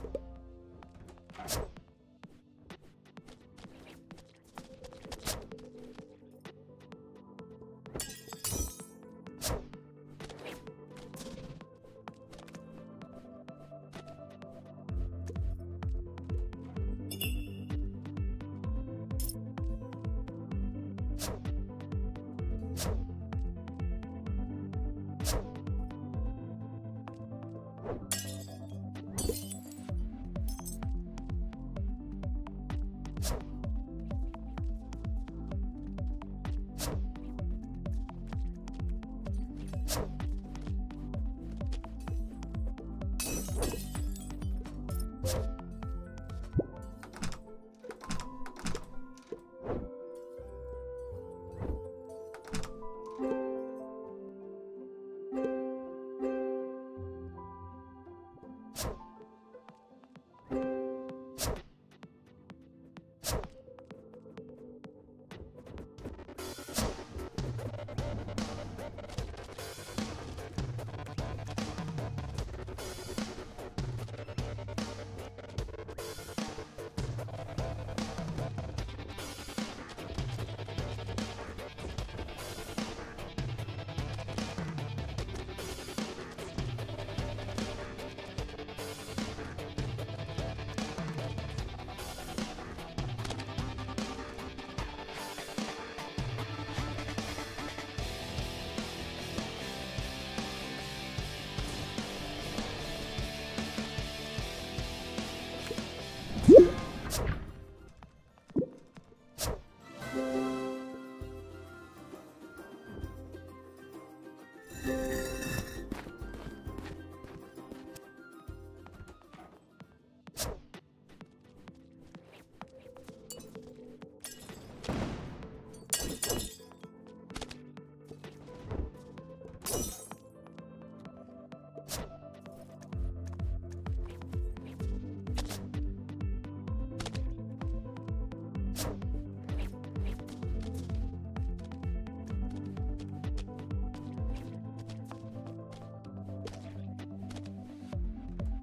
you.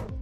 you